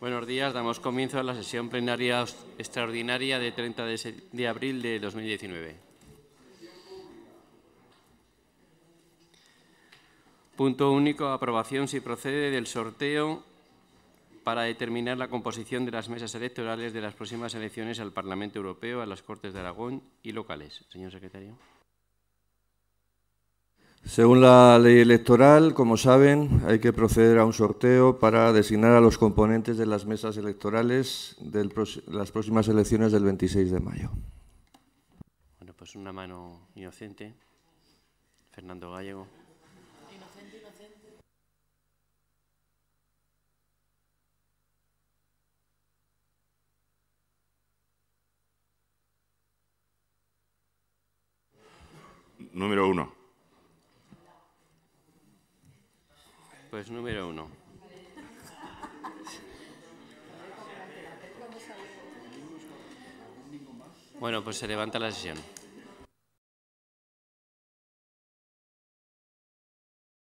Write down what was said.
Buenos días. Damos comienzo a la sesión plenaria extraordinaria de 30 de, abril de 2019. Punto único. Aprobación, si procede, del sorteo para determinar la composición de las mesas electorales de las próximas elecciones al Parlamento Europeo, a las Cortes de Aragón y locales. Señor secretario. Según la ley electoral, como saben, hay que proceder a un sorteo para designar a los componentes de las mesas electorales de las próximas elecciones del 26 de mayo. Bueno, pues una mano inocente. Fernando Gallego. Inocente, inocente. Número uno. Pues número uno. Bueno, pues se levanta la sesión.